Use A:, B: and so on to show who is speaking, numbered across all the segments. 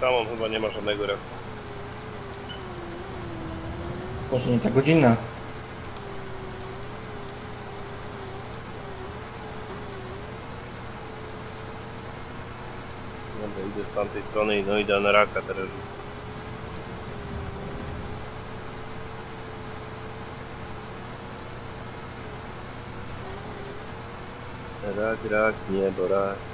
A: tam on chyba nie ma żadnego refu.
B: Może nie ta godzina.
A: Dobra, idę z tamtej strony i no idę na raka teraz. Rak, rak, niebo, rak.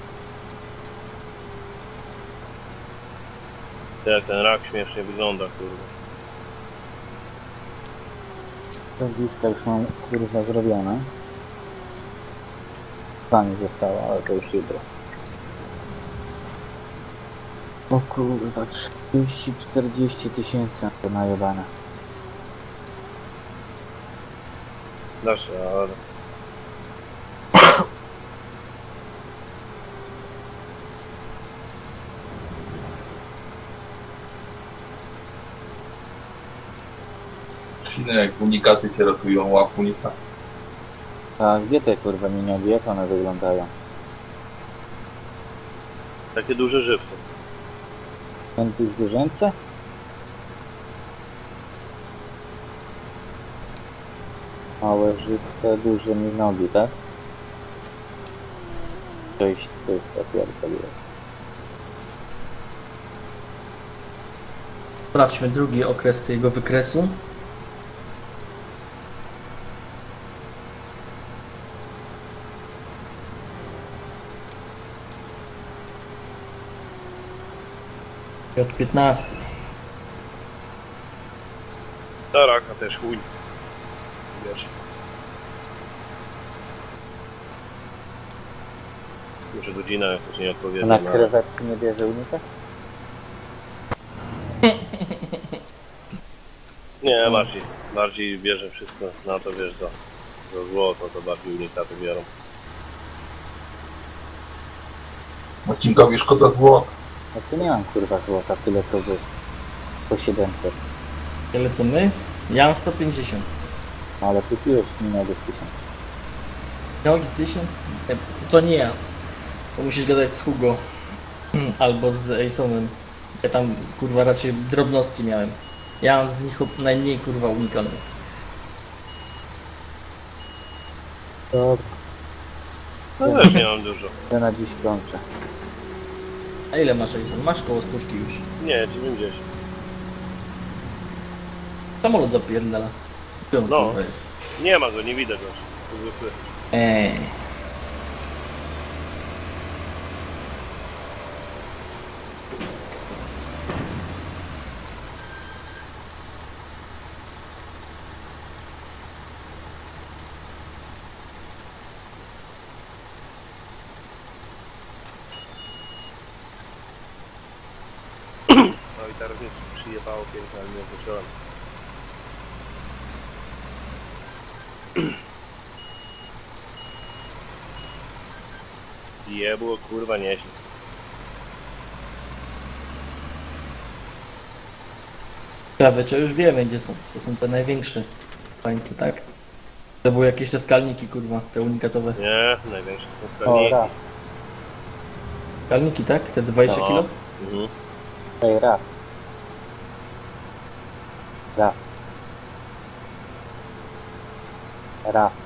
A: Jak ten rak śmiesznie wygląda, kurwa.
C: Rozwiska już mam kurwa zrobione. Dwa mi zostało, ale to już jutro. O kurwa, 30-40 tysięcy to najebane.
A: Dasz, ale...
D: Jak unikaty się ratują, łap unikat.
C: A gdzie te kurwa miniogi, jak one wyglądają?
A: Takie duże żywce.
C: Pęty zwierzęce? Małe żywce, duże minogi, tak? Sześć tych, ja pierdolę.
B: Sprawdźmy drugi okres tego wykresu. I od 15.
A: Ta raka też chuj. Wiesz. Może godzina jakoś nie odpowiada
C: Na krewetki nie bierze unika?
A: Nie, bardziej, bardziej bierze wszystko na to, wiesz, za, za złoto, to bardziej unikaty biorą.
D: Marcinkowi szkoda złota.
C: No tu nie mam kurwa złota, tyle co wy. Po 700.
B: Tyle co my? Ja mam 150.
C: No ale kupiłeś miniogi w 1000.
B: Nogi 1000? Nie, To nie ja. To musisz gadać z Hugo. Albo z Ace'owem. Ja tam kurwa raczej drobnostki miałem. Ja mam z nich op- najmniej kurwa unikanych.
C: To
A: No też nie mam dużo.
C: ja na dziś kończę.
B: A ile masz Ace'on? Masz koło stówki już.
A: Nie, 90.
B: Samolot zapierdala. Piąty
A: No.
B: kurwa jest.
A: Nie ma go, nie widać go.
B: Eee.
A: No i teraz mnie przyjebało pięknie, ale nie zacząłem. Jebło, kurwa, niesie.
B: Ciekawe, czy już wiemy gdzie są. To są te największe pańce, tak? To były jakieś te skalniki kurwa, te unikatowe.
A: Nie, największe są
C: O,
A: skarbniki.
C: raz.
B: Skalniki, tak? Te 20
A: No.
B: kilo?
A: Mhm.
C: Ej, raz. Raz. Raz.